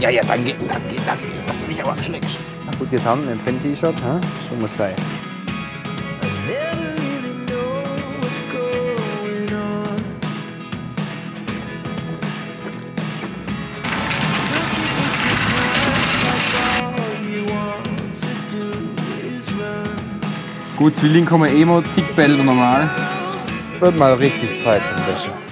Ja, ja, danke, danke, danke, dass du mich aber abschlägst. Na, gut getan, mit dem Fan-T-Shirt, hä? so muss sein. Gut, Zwilling kommen eh immer Tickbälle normal. Wird mal richtig Zeit zum Wäsche.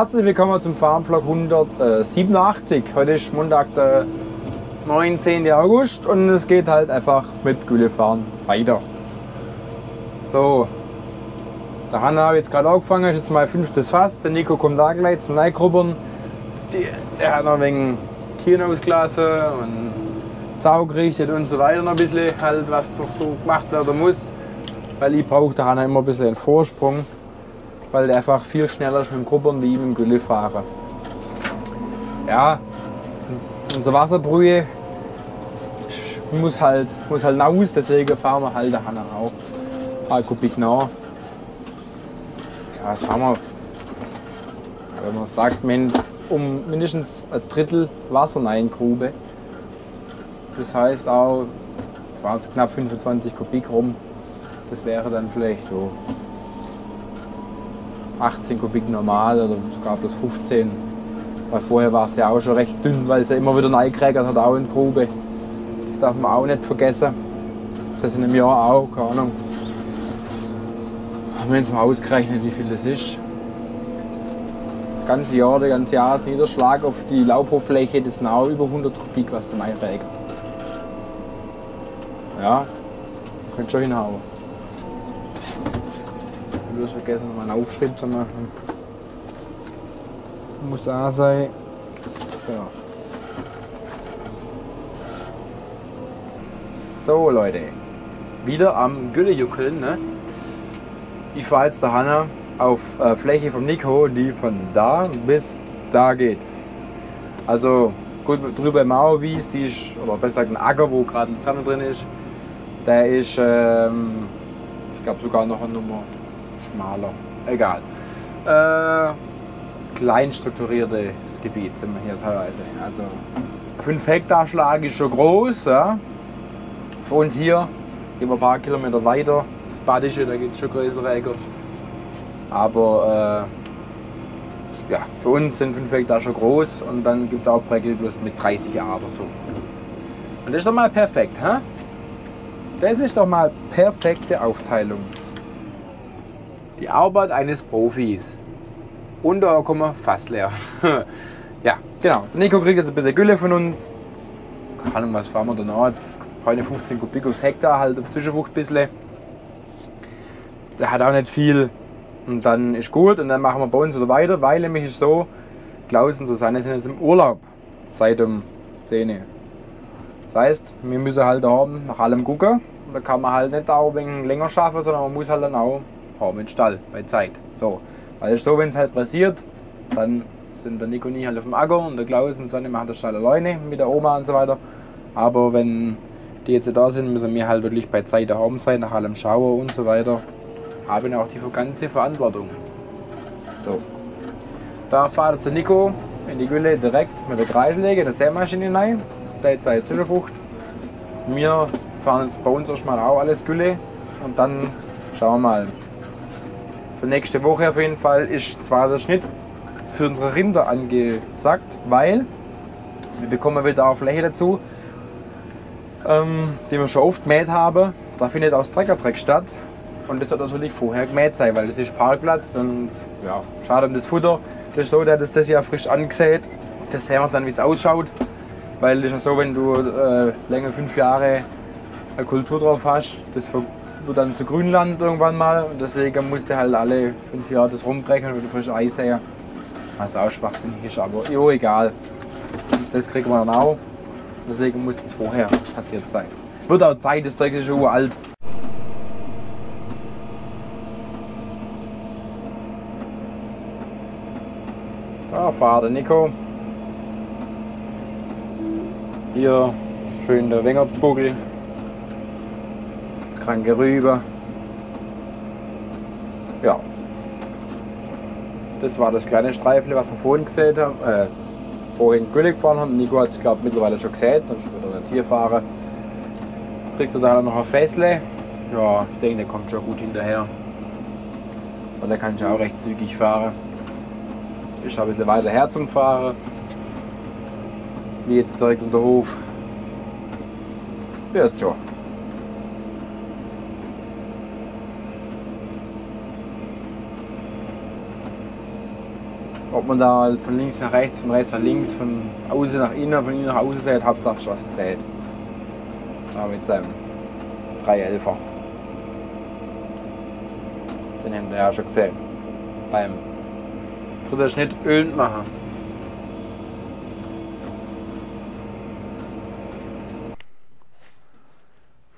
Herzlich willkommen zum Farmvlog 187. Heute ist Montag, der 19. August und es geht halt einfach mit Güllefahren weiter. So, der Hanna habe jetzt gerade angefangen, ist jetzt mein fünftes Fass. Der Nico kommt da gleich zum Neigrubbern. Der hat noch wegen Tieren ausgelassen und Zau gerichtet und so weiter noch ein bisschen, halt was so gemacht werden muss. Weil ich brauche der Hanna immer ein bisschen einen Vorsprung weil der einfach viel schneller ist mit dem Grubbern wie mit dem Gülle fahren. Ja, unsere Wasserbrühe muss halt, muss halt raus, deswegen fahren wir halt da auch. Ein Kubik nach. Ja, was fahren wir? Wenn man sagt, man um mindestens ein Drittel Wasser in Grube. Das heißt auch, es waren jetzt knapp 25 Kubik rum. Das wäre dann vielleicht so 18 Kubik normal oder sogar bloß 15. Weil vorher war es ja auch schon recht dünn, weil es ja immer wieder reingekrägert hat, auch in die Grube. Das darf man auch nicht vergessen. Das in einem Jahr auch, keine Ahnung. Haben wir jetzt mal ausgerechnet, wie viel das ist. Das ganze Jahr, der ganze Jahresniederschlag auf die Laufoberfläche, das sind auch über 100 Kubik, was da reingekrägert. Ja, könnte schon hinhauen bloß vergessen, noch mal einen Aufschrieb zu machen. Muss da sein. So. So Leute, wieder am Güllejuckeln. Ne? Ich fahre jetzt der Hanna auf äh, Fläche vom Nico, die von da bis da geht. Also gut drüber im Mauerwies, die ist, oder besser gesagt ein Acker, wo gerade Luzerne drin ist. Der ist, ähm, ich glaube sogar noch eine Nummer schmaler. Egal. äh, klein strukturiertes Gebiet sind wir hier teilweise. Also 5 Hektar Schlag ist schon groß. Ja. Für uns hier, gehen wir ein paar Kilometer weiter, das Badische, da gibt es schon größere Äcker. Aber äh, ja, für uns sind 5 Hektar schon groß und dann gibt es auch Breckel bloß mit 30 Jahren oder so. Und das ist doch mal perfekt, hä? Das ist doch mal perfekte Aufteilung. Die Arbeit eines Profis. Wir fast leer. ja, genau. Der Nico kriegt jetzt ein bisschen Gülle von uns. Keine Ahnung, was fahren wir da noch? Jetzt keine 15 Kubik aufs Hektar, halt auf Zwischenfrucht ein bisschen. Der hat auch nicht viel. Und dann ist gut und dann machen wir bei uns wieder weiter, weil nämlich ist so, Klaus und Susanne sind jetzt im Urlaub seit dem 10. Das heißt, wir müssen halt da nach allem gucken. Da kann man halt nicht auch ein länger schaffen, sondern man muss halt dann auch haben mit Stall bei Zeit. So. Weil so, wenn es halt passiert, dann sind der Nico ich halt auf dem Acker und der Klaus und Sonne machen das Stall alleine mit der Oma und so weiter. Aber wenn die jetzt da sind, müssen wir halt wirklich bei Zeit daheim sein, nach allem schauen und so weiter. Haben auch die ganze Verantwortung. So. Da jetzt der Nico in die Gülle direkt mit der Kreissäge, der Sämaschine rein. Seit seine Zwischenfrucht. Wir fahren jetzt bei uns erstmal auch alles Gülle und dann schauen wir mal. Für nächste Woche auf jeden Fall ist zwar der Schnitt für unsere Rinder angesagt, weil wir bekommen wieder auch Fläche dazu, ähm, die wir schon oft gemäht haben. Da findet auch Treckerdreck statt und das wird natürlich vorher gemäht sein, weil das ist Parkplatz und ja, schade um das Futter. Das ist so, der hat das das frisch angesät. Das sehen wir dann, wie es ausschaut. Weil es ist ja so, wenn du äh, länger fünf Jahre eine Kultur drauf hast, das wird dann zu Grünland irgendwann mal. Und deswegen musst du halt alle fünf Jahre das rumbrechen und wieder frisch Eis her. Was auch schwachsinnig ist, aber jo, egal. Das kriegen wir dann auch. Deswegen muss das vorher passiert sein. Wird auch Zeit, das Zeug ist schon uralt. Da fahrt der Nico. Hier schön der Wengertsbuckel. Kranke Rübe. Ja. Das war das kleine Streifle, was wir vorhin gesehen haben. Äh, vorhin Gülle gefahren haben. Nico hat es, glaube mittlerweile schon gesät, sonst würde er nicht hier fahren. Kriegt er da noch ein Fässle. Ja, ich denke, der kommt schon gut hinterher. Und der kann schon auch recht zügig fahren. Ist ein bisschen weiter her zum Fahren. Wie jetzt direkt unter Hof. Wird schon. Ob man da von links nach rechts, von rechts nach links, von außen nach innen, von innen nach außen sieht, Hauptsache was gesät. Da mit seinem 311er. Den haben wir ja schon gesehen. Beim dritten Schnitt ölend machen.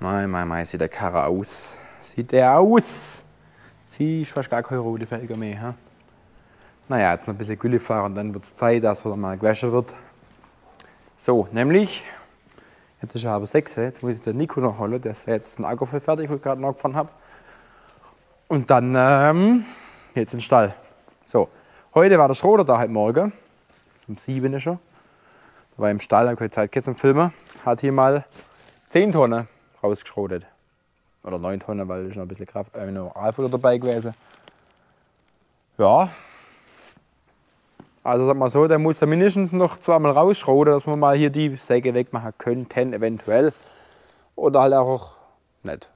Mei, mei, mei, sieht der Karre aus. Sieht der aus. Sie ist fast gar keine rote Felge mehr. He? Naja, jetzt noch ein bisschen Gülle fahren und dann wird es Zeit, dass er mal gewaschen wird. So, nämlich, jetzt ist aber 6, jetzt muss ich den Nico noch holen, der ist jetzt ein Acker voll fertig, wo ich gerade noch gefahren habe. Und dann ähm, jetzt in den Stall. So, heute war der Schroder da, heute Morgen, um 7 ist er. Da war im Stall, habe keine Zeit gehabt zum Filmen. Hat hier mal 10 Tonnen rausgeschrotet. Oder 9 Tonnen, weil ist noch ein bisschen Kraft, äh, noch Alfutter dabei gewesen. Ja, also sag mal so, der muss ja mindestens noch zweimal rausschroten, dass wir mal hier die Säge wegmachen könnten, eventuell. Oder halt auch nicht.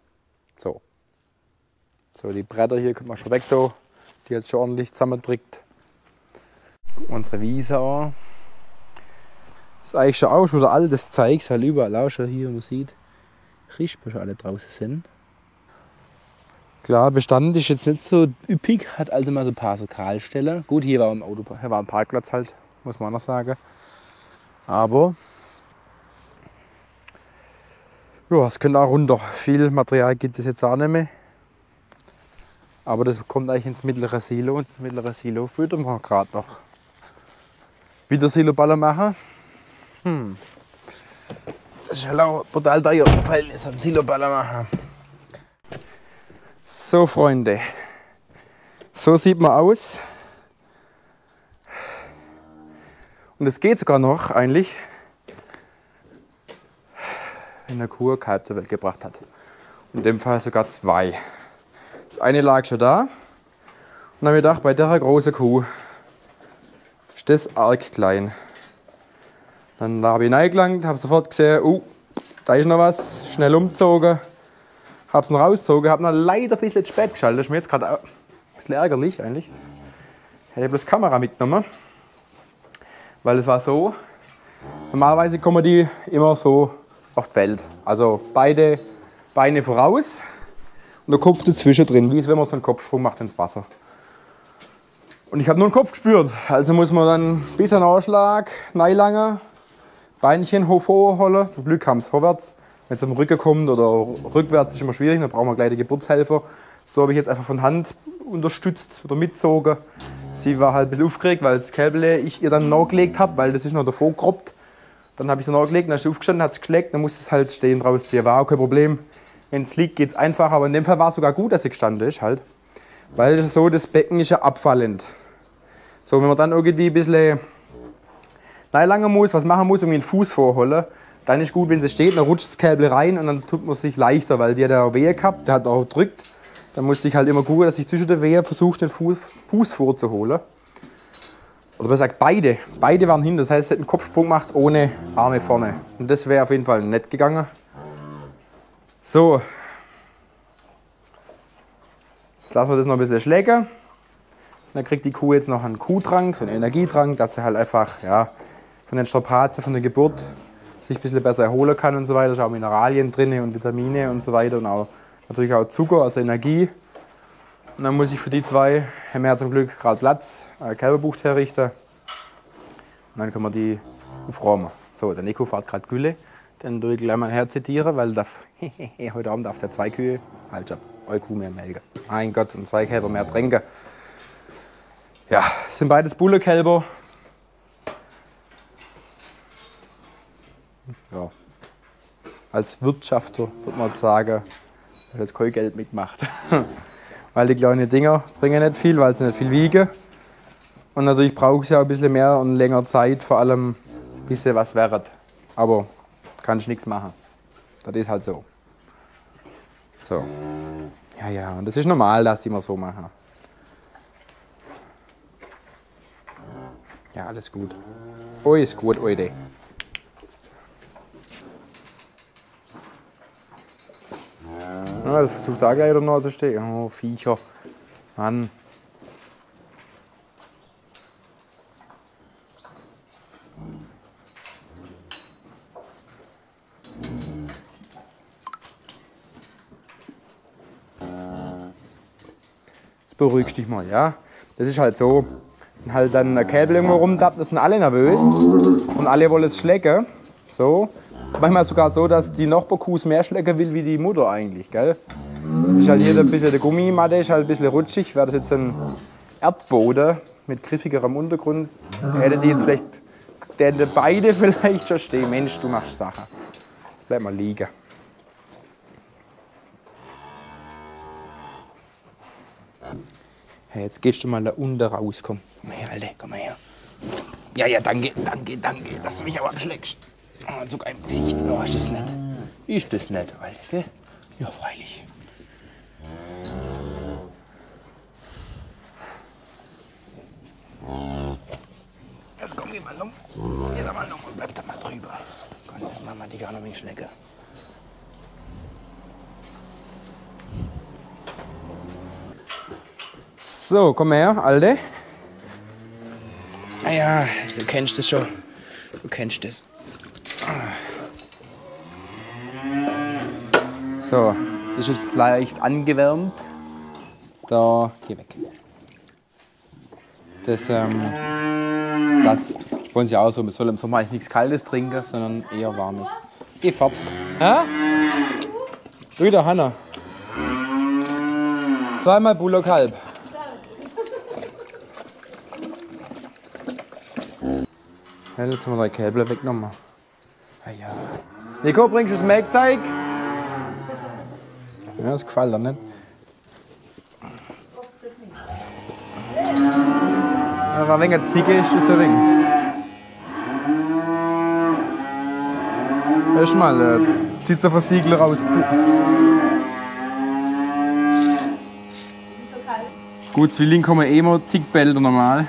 So. So, die Bretter hier können wir schon weg da. Die jetzt schon ordentlich zusammendrückt. Unsere Wiese auch. ist eigentlich schon auch schon so altes Zeug, weil überall auch schon hier man sieht, Rispen schon alle draußen sind. Klar, Bestand ist jetzt nicht so üppig, hat also mal so ein paar so Kahlstellen. Gut, hier war, im Auto, hier war ein Parkplatz halt, muss man auch noch sagen. Aber ja, es könnte auch runter. Viel Material gibt es jetzt auch nicht mehr. Aber das kommt eigentlich ins mittlere Silo und das mittlere Silo füttern wir gerade noch. Wieder Siloballer machen. Hm. Das ist ja lau- total teuer. Verhältnis am Siloballer machen. So Freunde, so sieht man aus. Und es geht sogar noch eigentlich, wenn der Kurk Kalb zur Welt gebracht hat. In dem Fall sogar zwei. Das eine lag schon da. Und dann habe ich gedacht, bei der großen Kuh ist das arg klein. Dann habe ich reingelangt, habe sofort gesehen, uh, da ist noch was, schnell umgezogen es noch rausgezogen, habe noch leider ein bisschen zu spät geschaltet. Das ist mir jetzt gerade ein bisschen ärgerlich eigentlich. Hätte bloß Kamera mitgenommen. Weil es war so, normalerweise kommen die immer so auf die Welt. Also beide Beine voraus und der Kopf dazwischen drin, wie es wenn man so einen Kopfsprung macht ins Wasser. Und ich habe nur einen Kopf gespürt. Also muss man dann ein bisschen Ausschlag, neilange, Beinchen hoch holen. Zum Glück kam es vorwärts. Wenn es am Rücken kommt oder rückwärts ist immer schwierig, dann brauchen wir gleich die Geburtshelfer. So habe ich jetzt einfach von Hand unterstützt oder mitgezogen. Sie war halt ein bisschen aufgeregt, weil das Kälble ich ihr dann nachgelegt habe, weil das ist noch davor geroppt. Dann habe ich sie nachgelegt, dann ist sie aufgestanden, hat es geschleckt, dann musste es halt stehen rausziehen. War auch kein Problem. Wenn es liegt, geht es einfach. Aber in dem Fall war es sogar gut, dass sie gestanden ist halt. Weil das so, das Becken ist ja abfallend. So, wenn man dann irgendwie ein bisschen lange muss, was machen muss, irgendwie einen Fuß vorholen, dann ist gut, wenn sie steht, dann rutscht das Kälble rein und dann tut man sich leichter, weil die hat ja Wehe gehabt, der hat auch gedrückt. Dann musste ich halt immer gucken, dass ich zwischen der Wehe versuche, den Fuß, Fuß vorzuholen. Oder besser gesagt, beide. Beide waren hin. Das heißt, er hat einen Kopfsprung gemacht ohne Arme vorne. Und das wäre auf jeden Fall nett gegangen. So. Jetzt lassen wir das noch ein bisschen schlägen. Dann kriegt die Kuh jetzt noch einen Kuhtrank, so einen Energietrank, dass sie halt einfach ja, von den Strapazen, von der Geburt sich ein bisschen besser erholen kann und so weiter. Da sind auch Mineralien drin und Vitamine und so weiter und auch natürlich auch Zucker, also Energie. Und dann muss ich für die zwei, haben wir zum Glück gerade Platz, ein Kälberbucht herrichten. Und dann können wir die aufräumen. So, der Nico fährt gerade Gülle. Den tue ich gleich mal herzitieren, weil darf, heute Abend darf der zwei Kühe, halt schon, eine Kuh mehr melken. Mein Gott, und zwei Kälber mehr trinken. Ja, sind beides Bullekälber. Als Wirtschafter würde man sagen, hat jetzt kein Geld mitgemacht. weil die kleinen Dinger bringen nicht viel, weil sie nicht viel wiegen. Und natürlich brauche ich ja ein bisschen mehr und länger Zeit, vor allem bis sie was werden. Aber kann ich nichts machen. Das ist halt so. So. Ja, ja, und das ist normal, dass sie immer so machen. Ja, alles gut. Alles gut, Leute. Ja, das versucht auch gleich noch zu stehen. Oh, Viecher. Mann. Jetzt beruhigst dich mal, ja? Das ist halt so. Wenn halt dann ein Kälbel irgendwo rumtappt, das sind alle nervös. Und alle wollen es schlecken. So. Manchmal sogar so, dass die Nachbarkuh mehr schlecken will wie die Mutter eigentlich, gell? Das ist halt hier ein bisschen, der Gummimatte ist halt ein bisschen rutschig. Wäre das jetzt ein Erdboden mit griffigerem Untergrund, hätte die jetzt vielleicht, der hätte beide vielleicht schon stehen. Mensch, du machst Sachen. Bleib mal liegen. Hey, jetzt gehst du mal da unten raus, komm. Komm her, Alter, komm her. Ja, ja, danke, danke, danke, dass du mich aber abschlägst. Oh, sogar im Gesicht. Oh, ist das nett. Ist das nett, Alter, gell? Ja, freilich. Jetzt komm, geh mal um. Geh da mal um und bleib da mal drüber. Komm, machen wir die gar noch ein Schnecke. So, komm her, Alde. Ah du kennst das schon. Du kennst das. So, das ist jetzt leicht angewärmt. Da, geh weg. Das, ähm, das bei uns ja auch so. Man soll im Sommer eigentlich nichts Kaltes trinken, sondern eher Warmes. Geh fort. Hä? Wieder Hanna. Zweimal Bullock halb. Ja, jetzt haben wir drei Käble weggenommen. Ah ja. Nico, bringst du das Melkzeug? Ja, das gefällt dir nicht. Wenn ein wenig Ziege ist, ist es ein wenig. Hörst mal, äh, zieht so Versiegler raus. Gut, Zwilling kann man eh mal tick normal.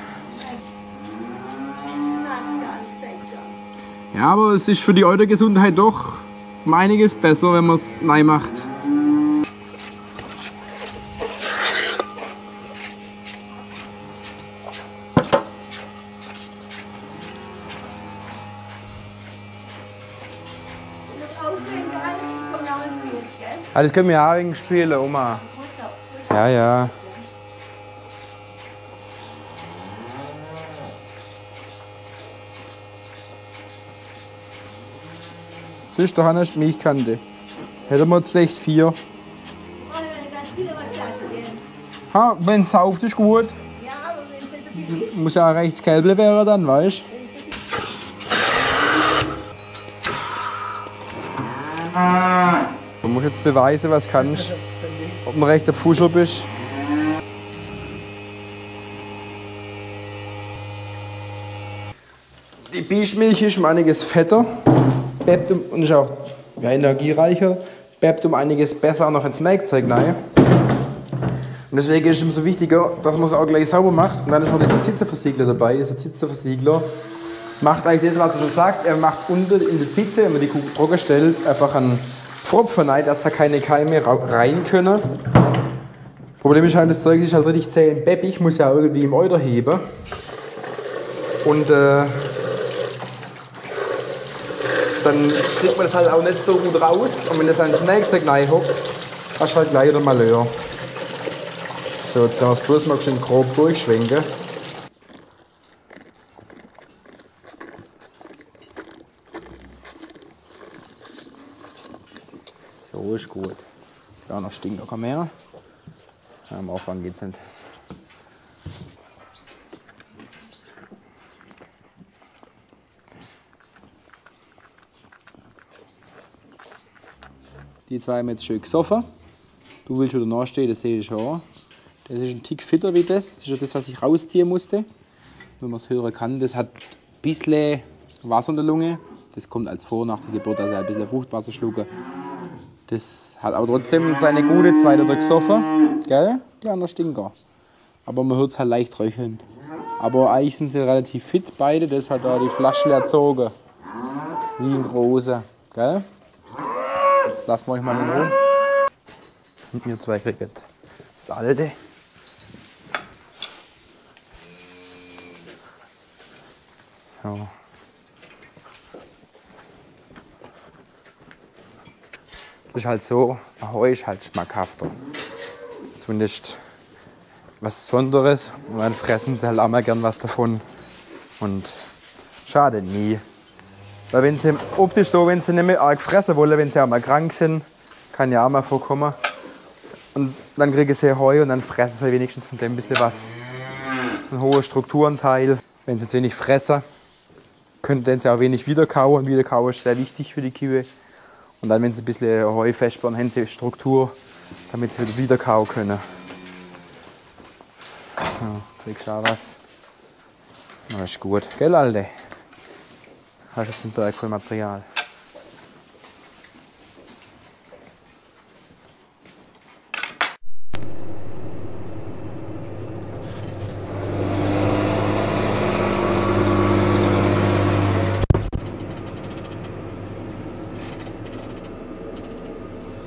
Ja, aber es ist für die eure Gesundheit doch um einiges besser, wenn man es neu macht. Das können wir auch irgendwie spielen, Oma. Ja, ja. Siehst du, da haben wir eine Milchkante. Hätten wir jetzt vielleicht vier. Ha, wenn es sauft, ist gut. Muss ja auch rechts gelble wäre dann, weißt du? Du musst jetzt beweisen, was kannst. Ob du ein rechter Pfuscher bist. Die Bischmilch ist um einiges fetter, bebt und ist auch ja, energiereicher, bebt um einiges besser noch ins Melkzeug rein. Und deswegen ist es umso wichtiger, dass man es auch gleich sauber macht. Und dann ist noch dieser Zitzeversiegler dabei. Dieser Zitzeversiegler macht eigentlich das, was er schon sagt. Er macht unter in die Zitze, wenn man die Kuh trocken stellt, einfach einen Pfropfen rein, dass da keine Keime rein können. Problem ist halt, das Zeug ist halt richtig zäh im Beppich, muss ja irgendwie im Euter heben. Und äh, dann kriegt man das halt auch nicht so gut raus. Und wenn das dann ins Melkzeug reinhockt, hast du halt gleich den Malheur. So, jetzt werden wir es bloß mal schön grob durchschwenken. Gut. Ja, noch stinkt noch mehr. Ja, am Anfang geht's nicht. Die zwei haben jetzt schön gesoffen. Du willst wieder nachstehen, das sehe ich schon. Das ist ein Tick fitter wie das. Das ist ja das, was ich rausziehen musste. Wenn man es hören kann, das hat ein bisschen Wasser in der Lunge. Das kommt als vor nach der Geburt, also ein bisschen Fruchtwasser schlucken. Das hat aber trotzdem seine gute zwei Liter gesoffen. Gell? Kleiner Stinker. Aber man hört es halt leicht röcheln. Aber eigentlich sind sie relativ fit beide. Das hat da die Flasche leer gezogen. Wie ein großer. Gell? Jetzt lassen wir euch mal in Ruhe. Und ihr zwei kriegt das alte. So. Ist halt so, Ahoi ist halt schmackhafter. Zumindest was Besonderes. Und dann fressen sie halt auch mal gern was davon. Und schade nie. Weil wenn sie, oft ist so, wenn sie nicht mehr arg fressen wollen, wenn sie auch mal krank sind, kann ja auch mal vorkommen. Und dann kriegen sie Heu und dann fressen sie wenigstens von dem ein bisschen was. Ein hoher Strukturenteil. Wenn sie zu wenig fressen, können sie auch wenig wiederkauen. Und Wiederkauen ist sehr wichtig für die Kühe. Und dann, wenn sie ein bisschen Heu festbauen, haben sie Struktur, damit sie wieder wiederkauen können. Ja, kriegst du auch was. Na, ist gut. Gell, Alte? Hast du ein Bergvollmaterial?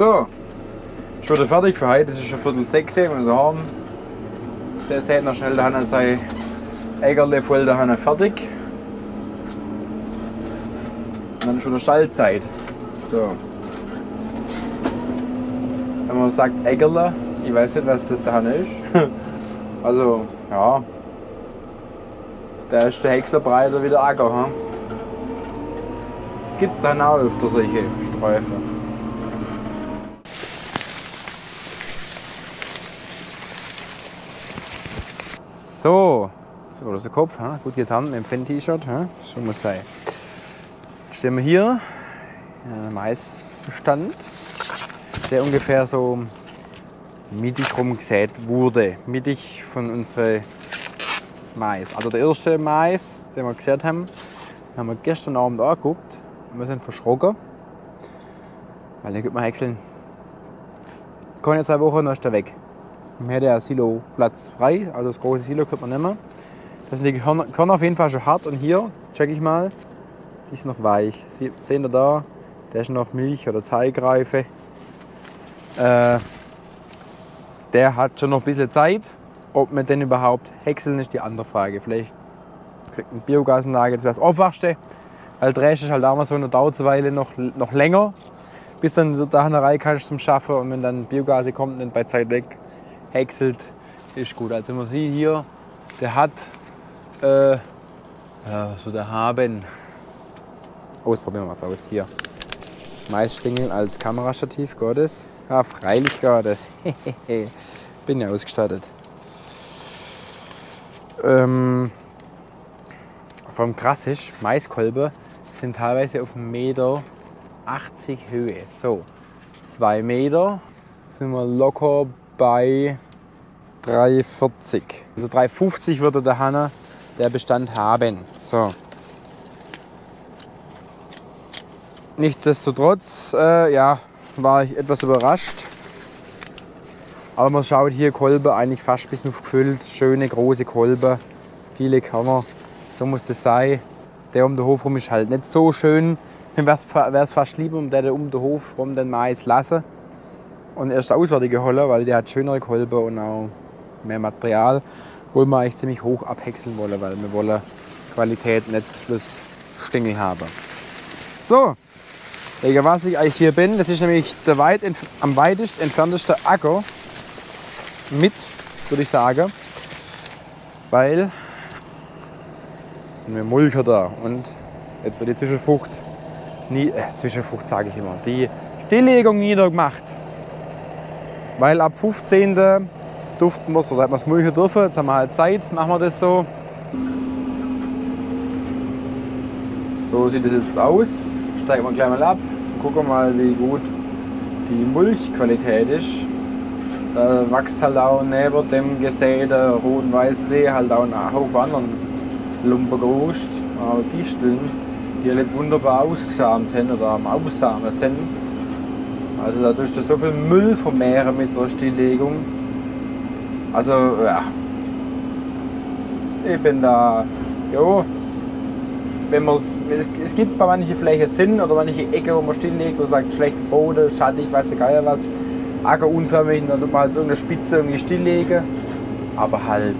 So, ist wieder fertig für heute. Es ist schon Viertel sechs, wir müssen haben. Der sieht noch schnell, da hat er sein Ägerle voll da hat er fertig. Und dann ist schon der Stallzeit. So. Wenn man sagt Ägerle, ich weiß nicht, was das da ist. also, ja. Da ist der Häcksler breiter wie der Acker. Hm? Gibt es dann auch öfter solche Sträufe. So, so das ist der Kopf, ha? gut getan mit dem Fan-T-Shirt, so muss sein. Jetzt stehen wir hier, in einem Maisbestand, der ungefähr so mittig rum gesät wurde, mittig von unserem Mais. Also der erste Mais, den wir gesät haben, haben wir gestern Abend angeguckt und wir sind verschrocken. Weil dann geht man häckseln. Keine zwei Wochen, dann ist der weg. Hätte der Silo Platz frei, also das große Silo könnte man nehmen. Das sind die Körner, auf jeden Fall schon hart und hier, check ich mal, die ist noch weich. Seht ihr da? Der ist noch Milch- oder Teigreife. Äh, der hat schon noch ein bisschen Zeit. Ob wir den überhaupt häckseln, ist die andere Frage. Vielleicht kriegt eine Biogasanlage, das wäre das Einfachste. Weil Dresche ist halt mal so eine Dauerweile noch, noch länger, bis dann so da eine Reihe kannst zum Schaffen. Und wenn dann Biogase kommt dann bei Zeit weg häckselt, ist gut. Also man sieht hier, der hat, äh, ja, was wird er haben? Oh, jetzt probieren wir was aus. Hier. Maisstängeln als Kamerastativ, das? Ja, freilich das. Bin ja ausgestattet. Ähm, vom krass ist, Maiskolben sind teilweise auf 1,80 Meter Höhe. So, 2 Meter sind wir locker bei 3,40. Also 3,50 würde der Hanna der Bestand haben. So. Nichtsdestotrotz, äh, ja, war ich etwas überrascht. Aber man schaut hier Kolbe eigentlich fast bis noch gefüllt. Schöne große Kolbe, viele Körner. So muss das sein. Der um den Hof rum ist halt nicht so schön. Mir wäre es fast lieber, um der um den Hof rum den Mais lassen und erst auswärtige holen, weil der hat schönere Kolbe und auch mehr Material. Wollen wir eigentlich ziemlich hoch abhäckseln wollen, weil wir wollen Qualität nicht bloß Stängel haben. So, wegen was ich eigentlich hier bin, das ist nämlich der weit am weitest entfernteste Acker mit, würde ich sagen. Weil wir Mulcher da und jetzt wird die Zwischenfrucht, nie, äh, Zwischenfrucht sage ich immer, die Stilllegung niedergemacht. Weil ab 15. durften wir es, oder hat man es mulchen dürfen, jetzt haben wir halt Zeit, machen wir das so. So sieht es jetzt aus. Steigen wir gleich mal ab und gucken mal, wie gut die Mulchqualität ist. Da wächst halt auch neben dem gesäten roten Weißlee halt auch ein Haufen anderen Lumpengerust, auch Disteln, die halt jetzt wunderbar ausgesamt haben oder am Aussamen sind. Also da tust du so viel Müll vermehren mit so einer Stilllegung. Also ja, ich bin da, jo, wenn man es, gibt bei manchen Flächen Sinn oder manche Ecke, wo man stilllegt und sagt, schlechter Boden, schattig, weiß der Geier was, Acker unförmig, dann tut man halt irgendeine Spitze irgendwie stilllegen. Aber halt,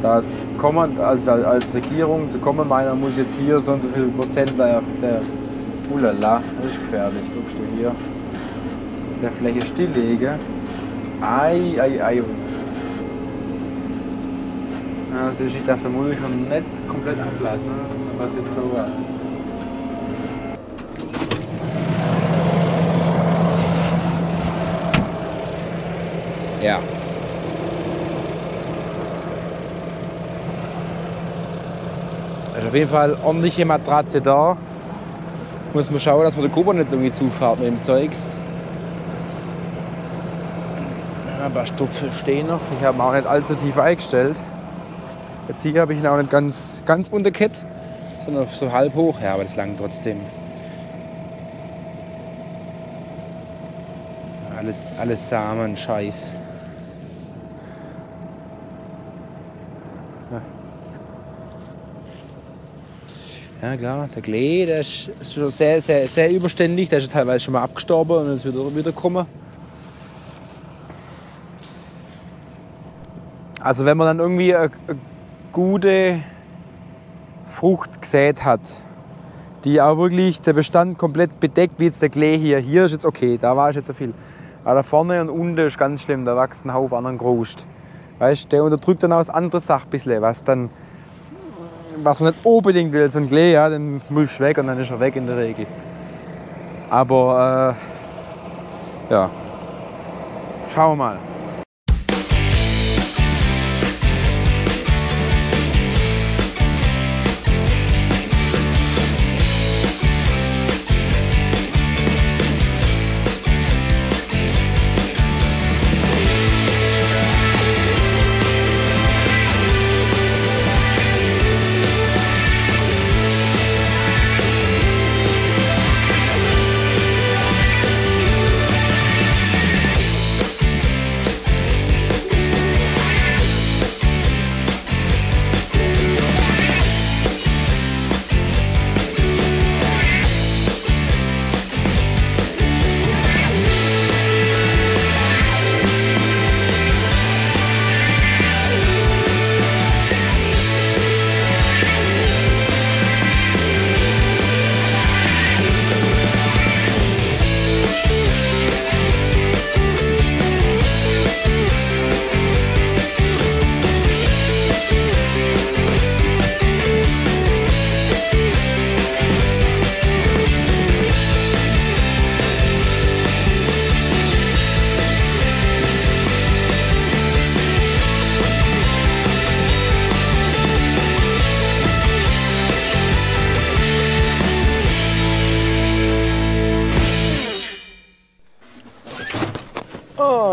da kommen, als, als Regierung zu kommen, meiner muss jetzt hier so und so viel Prozent der, der Ulala, das ist gefährlich, guckst du hier, der Fläche stilllegen. Ei, ei, ei. Also ich darf der Mulch nicht komplett ablassen, dann passiert sowas. Ja. Also auf jeden Fall ordentliche Matratze da. Muss man schauen, dass man den Kuba nicht irgendwie zufahrt mit dem Zeugs. Paar Stupfe stehen noch. Ich habe ihn auch nicht allzu tief eingestellt. Jetzt hier habe ich ihn auch nicht ganz, ganz unterkett, sondern so halb hoch. Ja, aber das langt trotzdem. Alles, alles Samen, Scheiß. Ja klar, der Klee, der ist schon sehr, sehr, sehr überständig. Der ist teilweise schon mal abgestorben und ist wieder, wieder gekommen. Also wenn man dann irgendwie eine, eine gute Frucht gesät hat, die auch wirklich der Bestand komplett bedeckt, wie jetzt der Klee hier. Hier ist jetzt okay, da war ich jetzt so viel. Aber da vorne und unten ist ganz schlimm, da wächst ein Haufen anderen Grust. Weißt, der unterdrückt dann auch das andere Sach bisschen, was dann was man nicht unbedingt will, so ein Klee, ja, den mulchst du weg und dann ist er weg in der Regel. Aber äh, ja, schauen wir mal.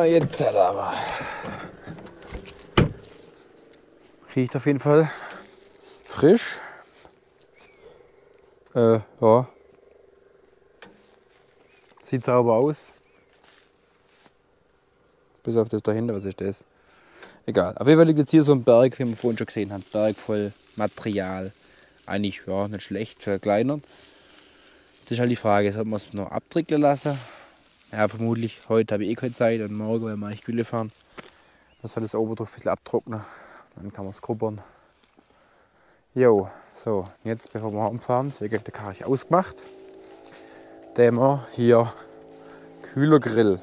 Jetzt er aber. Riecht auf jeden Fall frisch. Äh, ja. Sieht sauber aus. Bis auf das dahinter, was ist das? Egal. Auf jeden Fall liegt jetzt hier so ein Berg, wie man vorhin schon gesehen hat. Berg voll Material. Eigentlich ja, nicht schlecht, verkleinert. Das ist halt die Frage, soll man es noch abtrickeln lassen? Ja, vermutlich. Heute habe ich eh keine Zeit und morgen, wenn wir ich Gülle fahren, dann soll das Oberdorf ein bisschen abtrocknen. Dann kann man es grubbern. Jo, so, jetzt bevor wir heimfahren, deswegen habe ich den Karre ausgemacht. Wir hier Kühlergrill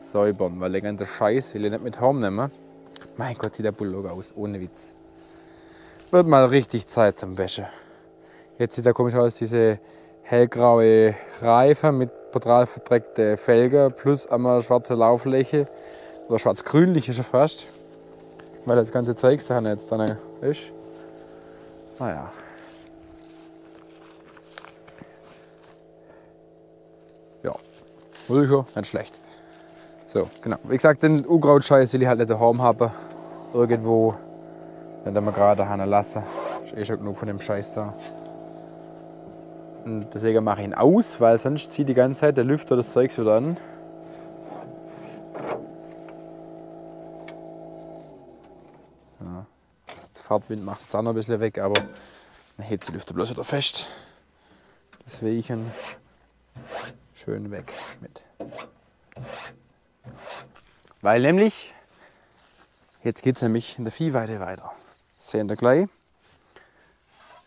säubern, weil der ganze Scheiß will ich nicht mit heimnehmen. Mein Gott, sieht der Bulldog aus, ohne Witz. Wird mal richtig Zeit zum Wäsche. Jetzt sieht er komisch aus, diese hellgraue Reifen mit total verdreckte Felgen plus einmal schwarze Lauffläche oder schwarz-grünliche schon fast, weil das ganze Zeug da jetzt dann ist. Naja. Ja, Mulcher, nicht schlecht. So, genau. Wie gesagt, den Unkrautscheiß will ich halt nicht daheim haben. Irgendwo, wenn wir gerade lassen. Ist eh schon genug von dem Scheiß da. Und deswegen mache ich ihn aus, weil sonst zieht die ganze Zeit der Lüfter das Zeug wieder an. Ja. Der Fahrtwind macht es auch noch ein bisschen weg, aber dann hält die Lüfter bloß wieder fest. Deswegen schön weg mit. Weil nämlich, jetzt geht es nämlich in der Viehweide weiter. Sehen wir gleich.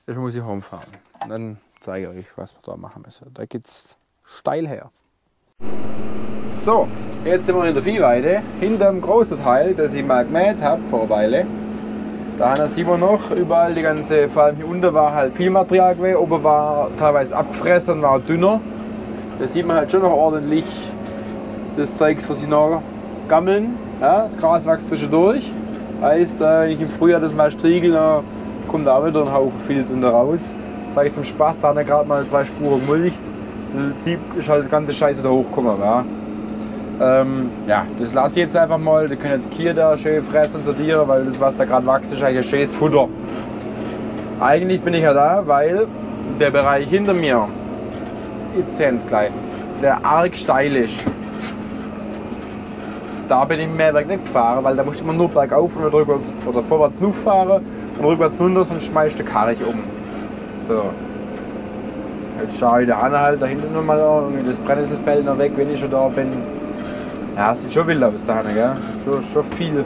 Jetzt muss ich heimfahren. Und dann zeige ich euch, was wir da machen müssen. Da geht's steil her. So, jetzt sind wir in der Viehweide. Hinter dem großen Teil, das ich mal gemäht habe vor einer Weile. Da sieht man noch überall die ganze, vor allem hier unten war halt viel Material gewesen, oben war teilweise abgefressen, war dünner. Da sieht man halt schon noch ordentlich das Zeugs, was sie noch gammeln. Ja, das Gras wächst zwischendurch. Heißt, äh, wenn ich im Frühjahr das mal striegel, dann kommt da wieder ein Haufen Filz raus. Sag ich zum Spaß, da hat er gerade mal zwei Spuren gemulcht. Im Prinzip ist halt das ganze Scheiße da hochgekommen. Ja. Ähm, ja, das lasse ich jetzt einfach mal. Da können die Kühe da schön fressen und sortieren, weil das, was da gerade wächst, ist eigentlich ein schönes Futter. Eigentlich bin ich ja da, weil der Bereich hinter mir, jetzt sehen Sie gleich, der arg steil ist. Da bin ich im Mehrwerk nicht gefahren, weil da musst du immer nur bergauf und drüber, oder vorwärts nur fahren und rückwärts runter, sonst schmeißt der Karre um. So. Jetzt schaue ich da an, halt da hinten nochmal irgendwie das Brennnesselfeld noch weg, wenn ich schon da bin. Ja, sieht schon wild aus da hinten, gell? So, schon viel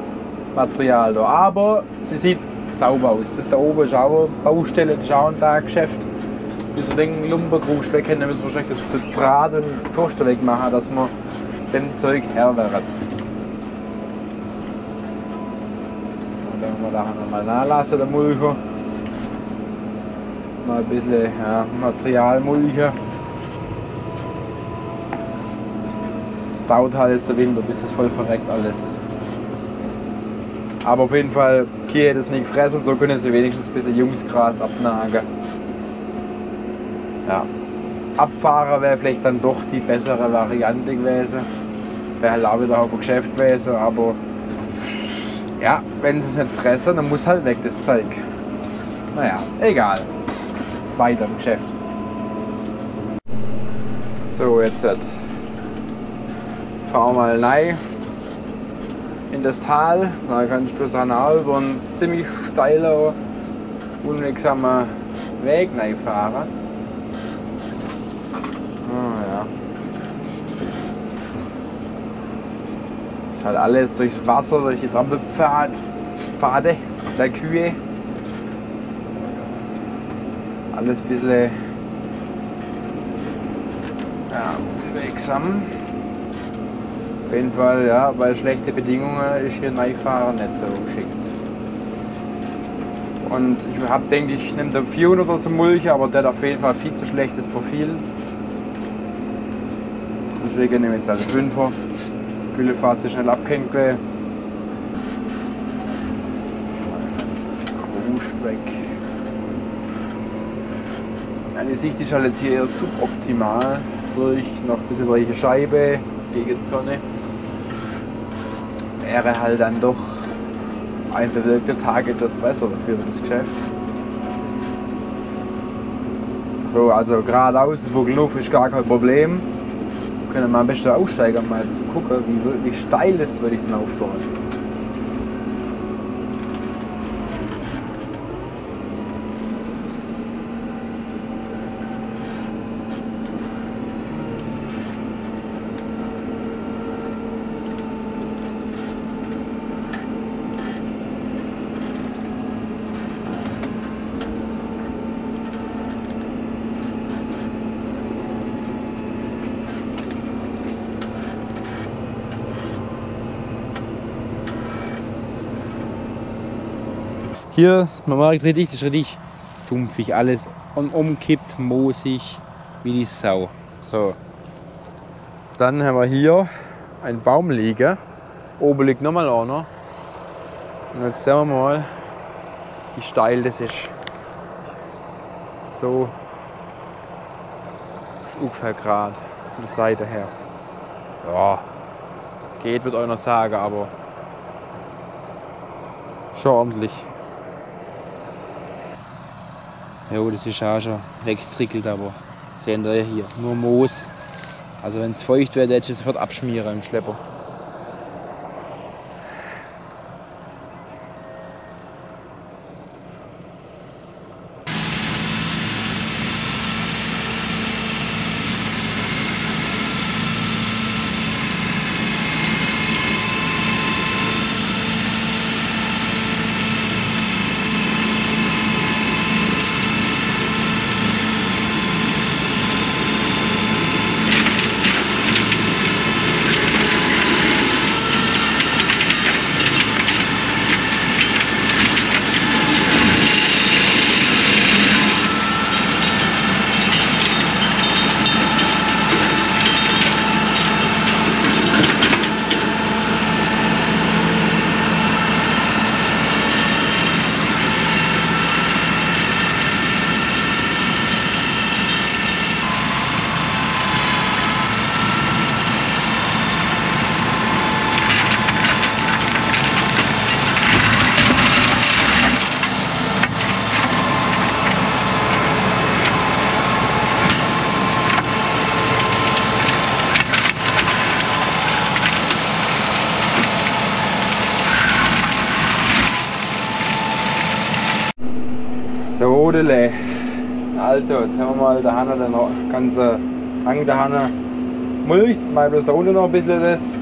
Material da. Aber sie sieht sauber aus. Das da oben ist auch Baustelle, das ist auch ein Taggeschäft. Bis wir den Lumbergrust weg haben, dann müssen wir wahrscheinlich das, das Draht und die Pfosten wegmachen, dass wir dem Zeug Herr werden. Wir da nochmal nachlassen, der Mulcher. Mal ein bisschen ja, Material mulchen. Es dauert halt jetzt der Winter, bis das voll verreckt alles. Aber auf jeden Fall, Kühe das nicht fressen, so können sie wenigstens ein bisschen Jungsgras abnagen. Ja. Abfahren wäre vielleicht dann doch die bessere Variante gewesen. Wäre halt auch wieder auf ein Geschäft gewesen, aber ja, wenn sie es nicht fressen, dann muss halt weg das Zeug. Naja, egal. Weiter im Geschäft. So, jetzt halt. fahren wir mal rein in das Tal. Da kann ich bis dann auch über einen ziemlich steilen, unwegsamen Weg fahren. Halt alles durchs Wasser, durch die Trampelpfade der Kühe. Alles ein bisschen ja, unwegsam. Auf jeden Fall, ja, weil schlechte Bedingungen ist hier Neifahren nicht so geschickt. Und ich habe denke ich nehme den 400er zum Mulch, aber der hat auf jeden Fall viel zu schlechtes Profil. Deswegen nehme ich jetzt halt alle 5er. Mühle fährst du schnell abkennt Kruscht weg. Meine Sicht ist halt jetzt hier eher suboptimal. Durch noch ein bisschen solche Scheibe gegen Sonne. Wäre halt dann doch ein bewölkter Tag etwas besser für das Geschäft. So, also geradeaus, Bugeluf ist gar kein Problem. Wir können mal ein bisschen aussteigen, mal zu gucken, wie, wie steil das würde ich dann aufbauen. Hier, man merkt richtig, das ist richtig sumpfig, alles und umkippt, moosig, wie die Sau. So. Dann haben wir hier einen Baum liegen. Oben liegt nochmal einer. Und jetzt sehen wir mal, wie steil das ist. So ist ungefähr gerade von der Seite her. Ja, geht, wird einer sagen, aber schon ordentlich. Ja, das ist auch schon weggetrickelt, aber sehen wir hier, nur Moos. Also wenn es feucht wird, hätte ich es sofort abschmieren im Schlepper. So, Dele. Also, jetzt haben wir mal da Hanna den ganzen Hang da Hanna mulcht. Mal bloß da unten noch ein bisschen das